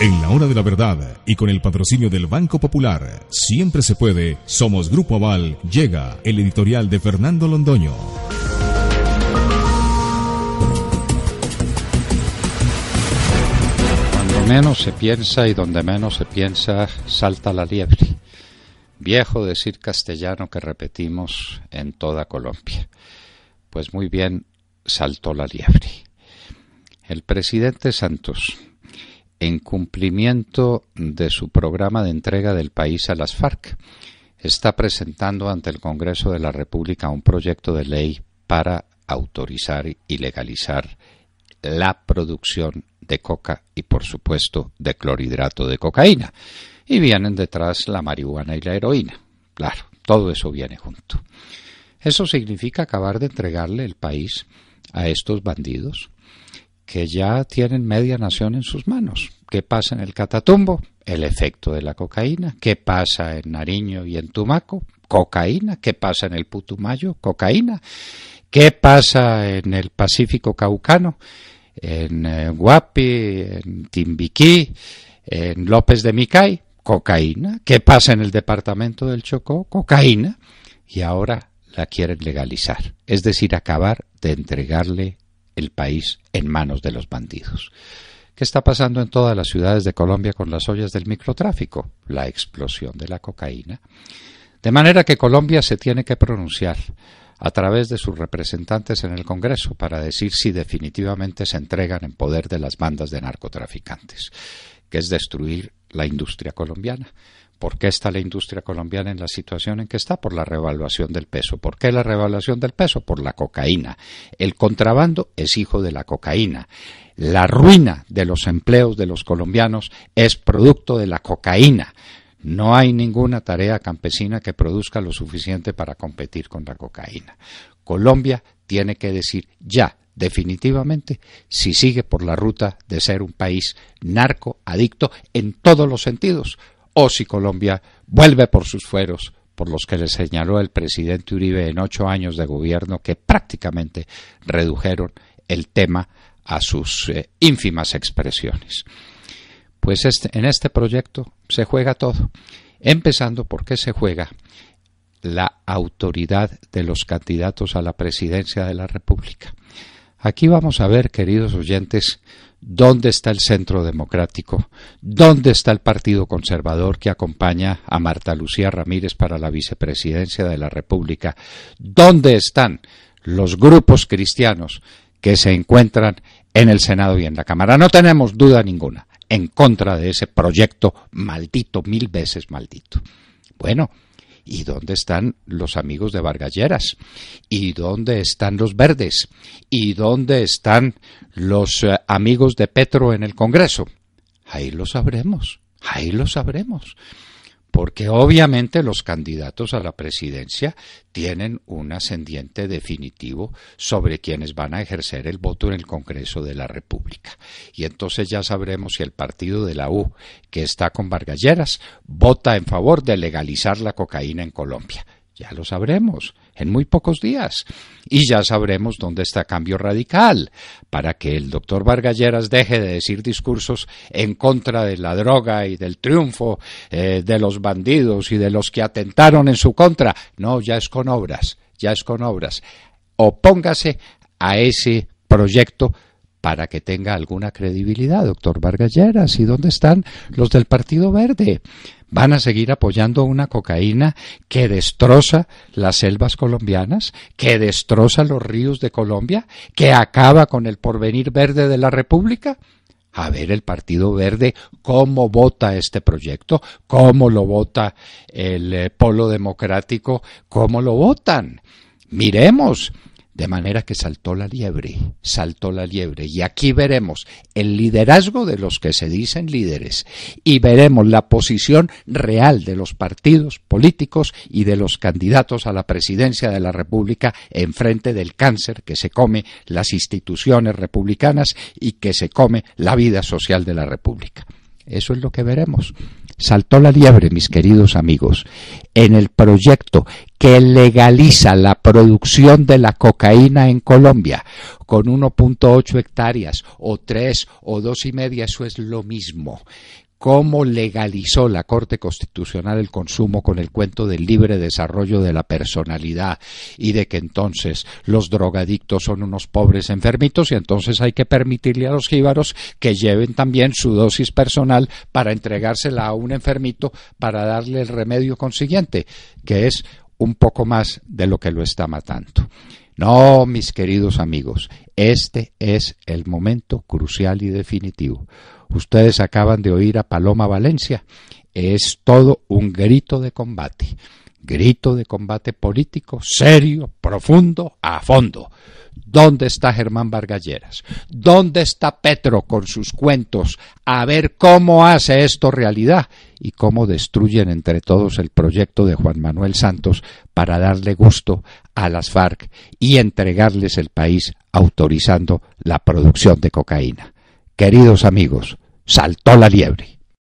En la hora de la verdad y con el patrocinio del Banco Popular, siempre se puede, somos Grupo Aval, llega el editorial de Fernando Londoño. Cuando menos se piensa y donde menos se piensa, salta la liebre. Viejo decir castellano que repetimos en toda Colombia. Pues muy bien, saltó la liebre. El presidente Santos, en cumplimiento de su programa de entrega del país a las FARC, está presentando ante el Congreso de la República un proyecto de ley para autorizar y legalizar la producción de coca y, por supuesto, de clorhidrato de cocaína. Y vienen detrás la marihuana y la heroína. Claro, todo eso viene junto. Eso significa acabar de entregarle el país a estos bandidos que ya tienen media nación en sus manos. ¿Qué pasa en el Catatumbo? El efecto de la cocaína. ¿Qué pasa en Nariño y en Tumaco? Cocaína. ¿Qué pasa en el Putumayo? Cocaína. ¿Qué pasa en el Pacífico Caucano? En eh, Guapi, en Timbiquí, en López de Micay, cocaína. ¿Qué pasa en el departamento del Chocó? Cocaína. Y ahora la quieren legalizar, es decir, acabar de entregarle el país en manos de los bandidos. ¿Qué está pasando en todas las ciudades de Colombia con las ollas del microtráfico? La explosión de la cocaína. De manera que Colombia se tiene que pronunciar a través de sus representantes en el Congreso para decir si definitivamente se entregan en poder de las bandas de narcotraficantes, que es destruir la industria colombiana. ¿Por qué está la industria colombiana en la situación en que está? Por la revaluación del peso. ¿Por qué la revaluación del peso? Por la cocaína. El contrabando es hijo de la cocaína. La ruina de los empleos de los colombianos es producto de la cocaína. No hay ninguna tarea campesina que produzca lo suficiente para competir con la cocaína. Colombia tiene que decir ya, definitivamente, si sigue por la ruta de ser un país narco adicto en todos los sentidos, o si Colombia vuelve por sus fueros por los que le señaló el presidente Uribe en ocho años de gobierno que prácticamente redujeron el tema a sus eh, ínfimas expresiones. Pues este, en este proyecto se juega todo, empezando porque se juega la autoridad de los candidatos a la presidencia de la República. Aquí vamos a ver, queridos oyentes, dónde está el centro democrático, dónde está el Partido Conservador que acompaña a Marta Lucía Ramírez para la vicepresidencia de la República, dónde están los grupos cristianos que se encuentran en el Senado y en la Cámara. No tenemos duda ninguna en contra de ese proyecto maldito, mil veces maldito. Bueno, ¿Y dónde están los amigos de Vargalleras? ¿Y dónde están los verdes? ¿Y dónde están los eh, amigos de Petro en el Congreso? Ahí lo sabremos, ahí lo sabremos porque obviamente los candidatos a la presidencia tienen un ascendiente definitivo sobre quienes van a ejercer el voto en el Congreso de la República. Y entonces ya sabremos si el partido de la U, que está con Vargalleras, vota en favor de legalizar la cocaína en Colombia. Ya lo sabremos en muy pocos días. Y ya sabremos dónde está cambio radical, para que el doctor Vargalleras deje de decir discursos en contra de la droga y del triunfo eh, de los bandidos y de los que atentaron en su contra. No, ya es con obras, ya es con obras. Opóngase a ese proyecto para que tenga alguna credibilidad, doctor Vargalleras. ¿Y dónde están los del Partido Verde? ¿Van a seguir apoyando una cocaína que destroza las selvas colombianas, que destroza los ríos de Colombia, que acaba con el porvenir verde de la República? A ver el Partido Verde cómo vota este proyecto, cómo lo vota el eh, Polo Democrático, cómo lo votan. Miremos de manera que saltó la liebre, saltó la liebre. Y aquí veremos el liderazgo de los que se dicen líderes y veremos la posición real de los partidos políticos y de los candidatos a la presidencia de la República en frente del cáncer que se come las instituciones republicanas y que se come la vida social de la República. Eso es lo que veremos. saltó la liebre, mis queridos amigos, en el proyecto que legaliza la producción de la cocaína en Colombia con 1.8 hectáreas o 3 o dos y media, eso es lo mismo cómo legalizó la Corte Constitucional el consumo con el cuento del libre desarrollo de la personalidad y de que entonces los drogadictos son unos pobres enfermitos y entonces hay que permitirle a los jíbaros que lleven también su dosis personal para entregársela a un enfermito para darle el remedio consiguiente, que es un poco más de lo que lo está matando. No, mis queridos amigos, este es el momento crucial y definitivo. Ustedes acaban de oír a Paloma Valencia. Es todo un grito de combate. Grito de combate político, serio, profundo, a fondo. ¿Dónde está Germán Vargalleras? ¿Dónde está Petro con sus cuentos? A ver cómo hace esto realidad y cómo destruyen entre todos el proyecto de Juan Manuel Santos para darle gusto a las FARC y entregarles el país autorizando la producción de cocaína. Queridos amigos, saltó la liebre.